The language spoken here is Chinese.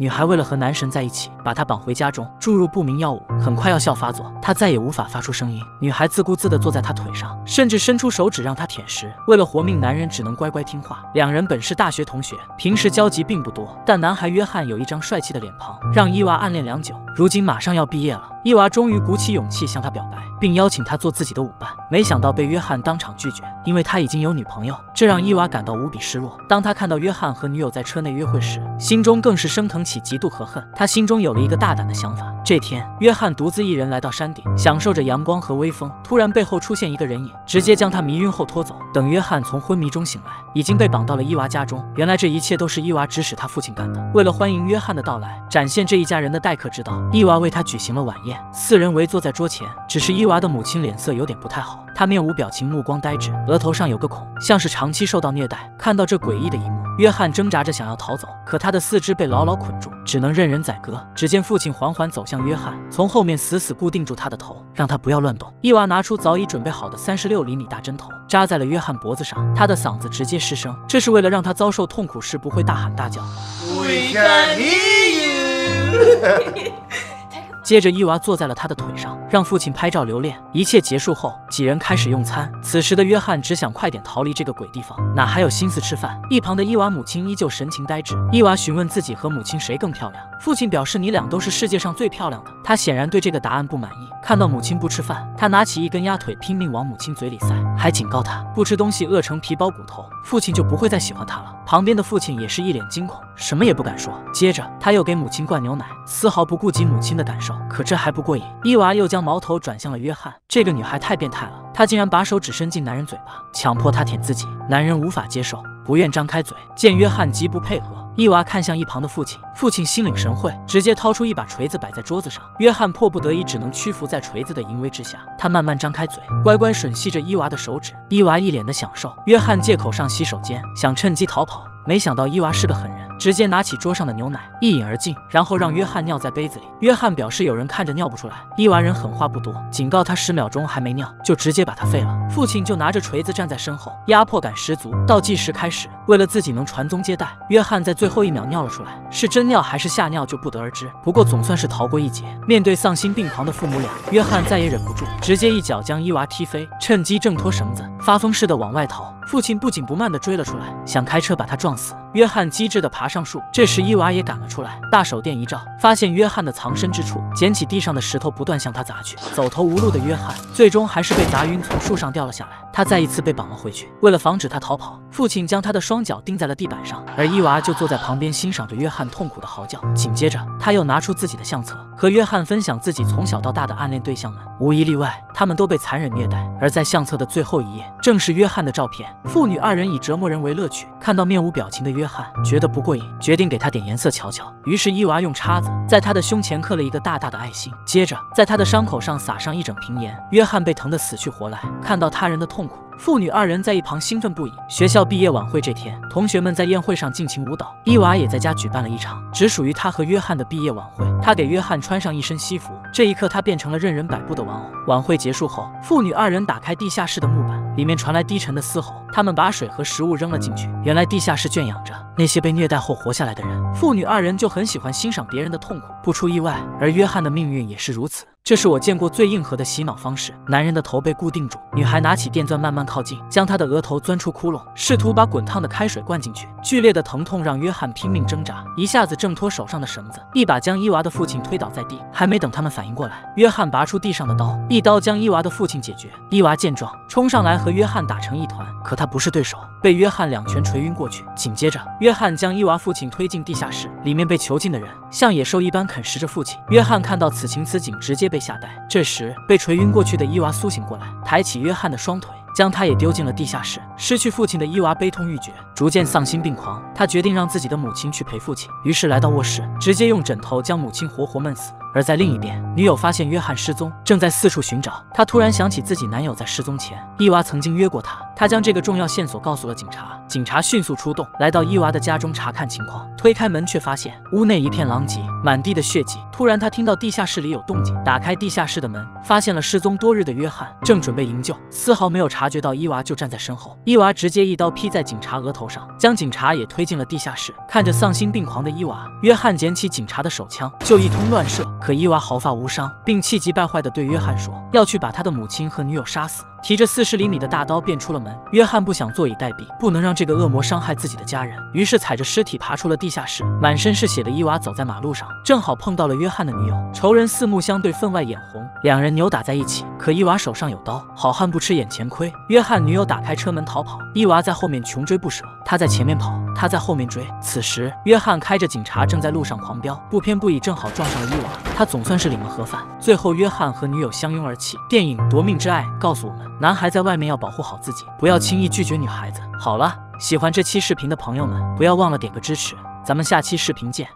女孩为了和男神在一起，把他绑回家中，注入不明药物，很快药效发作，他再也无法发出声音。女孩自顾自地坐在他腿上，甚至伸出手指让他舔食。为了活命，男人只能乖乖听话。两人本是大学同学，平时交集并不多，但男孩约翰有一张帅气的脸庞，让伊娃暗恋良久。如今马上要毕业了，伊娃终于鼓起勇气向他表白。并邀请他做自己的舞伴，没想到被约翰当场拒绝，因为他已经有女朋友，这让伊娃感到无比失落。当他看到约翰和女友在车内约会时，心中更是升腾起嫉妒和恨。他心中有了一个大胆的想法。这天，约翰独自一人来到山顶，享受着阳光和微风。突然，背后出现一个人影，直接将他迷晕后拖走。等约翰从昏迷中醒来，已经被绑到了伊娃家中。原来这一切都是伊娃指使他父亲干的。为了欢迎约翰的到来，展现这一家人的待客之道，伊娃为他举行了晚宴。四人围坐在桌前，只是伊娃的母亲脸色有点不太好，她面无表情，目光呆滞，额头上有个孔，像是长期受到虐待。看到这诡异的一幕，约翰挣扎着想要逃走，可他的四肢被牢牢捆住，只能任人宰割。只见父亲缓缓走向约翰，从后面死死固定住他的头，让他不要乱动。伊娃拿出早已准备好的三十六厘米大针头，扎在了约翰脖子上，他的嗓子直接失声，这是为了让他遭受痛苦时不会大喊大叫。接着，伊娃坐在了他的腿上，让父亲拍照留念。一切结束后，几人开始用餐。此时的约翰只想快点逃离这个鬼地方，哪还有心思吃饭？一旁的伊娃母亲依旧神情呆滞。伊娃询问自己和母亲谁更漂亮，父亲表示你俩都是世界上最漂亮的。他显然对这个答案不满意。看到母亲不吃饭，他拿起一根鸭腿拼命往母亲嘴里塞，还警告她不吃东西饿成皮包骨头，父亲就不会再喜欢她了。旁边的父亲也是一脸惊恐，什么也不敢说。接着他又给母亲灌牛奶，丝毫不顾及母亲的感受。可这还不过瘾，伊娃又将矛头转向了约翰。这个女孩太变态了，她竟然把手指伸进男人嘴巴，强迫他舔自己。男人无法接受，不愿张开嘴。见约翰极不配合，伊娃看向一旁的父亲，父亲心领神会，直接掏出一把锤子摆在桌子上。约翰迫不得已，只能屈服在锤子的淫威之下。他慢慢张开嘴，乖乖吮吸着伊娃的手指。伊娃一脸的享受。约翰借口上洗手间，想趁机逃跑，没想到伊娃是个狠人。直接拿起桌上的牛奶一饮而尽，然后让约翰尿在杯子里。约翰表示有人看着尿不出来。伊娃人狠话不多，警告他十秒钟还没尿，就直接把他废了。父亲就拿着锤子站在身后，压迫感十足。倒计时开始，为了自己能传宗接代，约翰在最后一秒尿了出来，是真尿还是吓尿就不得而知。不过总算是逃过一劫。面对丧心病狂的父母俩，约翰再也忍不住，直接一脚将伊娃踢飞，趁机挣脱绳子，发疯似的往外逃。父亲不紧不慢地追了出来，想开车把他撞死。约翰机智地爬上树，这时伊娃也赶了出来，大手电一照，发现约翰的藏身之处，捡起地上的石头不断向他砸去。走投无路的约翰，最终还是被砸晕，从树上掉了下来。他再一次被绑了回去。为了防止他逃跑，父亲将他的双脚钉在了地板上，而伊娃就坐在旁边欣赏着约翰痛苦的嚎叫。紧接着，他又拿出自己的相册，和约翰分享自己从小到大的暗恋对象们，无一例外，他们都被残忍虐待。而在相册的最后一页，正是约翰的照片。父女二人以折磨人为乐趣，看到面无表情的约翰，觉得不过瘾，决定给他点颜色瞧瞧。于是伊娃用叉子在他的胸前刻了一个大大的爱心，接着在他的伤口上撒上一整瓶盐。约翰被疼得死去活来，看到他人的痛苦。父女二人在一旁兴奋不已。学校毕业晚会这天，同学们在宴会上尽情舞蹈，伊娃也在家举办了一场只属于她和约翰的毕业晚会。她给约翰穿上一身西服，这一刻他变成了任人摆布的玩偶。晚会结束后，父女二人打开地下室的木板，里面传来低沉的嘶吼。他们把水和食物扔了进去。原来地下室圈养着那些被虐待后活下来的人。父女二人就很喜欢欣赏别人的痛苦。不出意外，而约翰的命运也是如此。这是我见过最硬核的洗脑方式。男人的头被固定住，女孩拿起电钻慢慢靠近，将他的额头钻出窟窿，试图把滚烫的开水灌进去。剧烈的疼痛让约翰拼命挣扎，一下子挣脱手上的绳子，一把将伊娃的父亲推倒在地。还没等他们反应过来，约翰拔出地上的刀，一刀将伊娃的父亲解决。伊娃见状，冲上来和约翰打成一团，可他不是对手，被约翰两拳锤晕过去。紧接着，约翰将伊娃父亲推进地下室，里面被囚禁的人像野兽一般啃食着父亲。约翰看到此情此景，直接被吓呆。这时，被锤晕过去的伊娃苏醒过来，抬起约翰的双腿，将他也丢进了地下室。失去父亲的伊娃悲痛欲绝，逐渐丧心病狂。他决定让自己的母亲去陪父亲，于是来到卧室，直接用枕头将母亲活活闷死。而在另一边，女友发现约翰失踪，正在四处寻找。她突然想起自己男友在失踪前，伊娃曾经约过他。他将这个重要线索告诉了警察。警察迅速出动，来到伊娃的家中查看情况。推开门，却发现屋内一片狼藉，满地的血迹。突然，他听到地下室里有动静，打开地下室的门，发现了失踪多日的约翰，正准备营救，丝毫没有察觉到伊娃就站在身后。伊娃直接一刀劈在警察额头上，将警察也推进了地下室。看着丧心病狂的伊娃，约翰捡起警察的手枪就一通乱射，可伊娃毫发无伤，并气急败坏地对约翰说要去把他的母亲和女友杀死。提着四十厘米的大刀便出了门。约翰不想坐以待毙，不能让这个恶魔伤害自己的家人，于是踩着尸体爬出了地下室。满身是血的伊娃走在马路上，正好碰到了约翰的女友。仇人四目相对，分外眼红，两人扭打在一起。可伊娃手上有刀，好汉不吃眼前亏。约翰女友打开车门逃跑，伊娃在后面穷追不舍。他在前面跑，他在后面追。此时，约翰开着警察正在路上狂飙，不偏不倚，正好撞上了伊娃。他总算是领了盒饭。最后，约翰和女友相拥而泣。电影《夺命之爱》告诉我们。男孩在外面要保护好自己，不要轻易拒绝女孩子。好了，喜欢这期视频的朋友们，不要忘了点个支持，咱们下期视频见。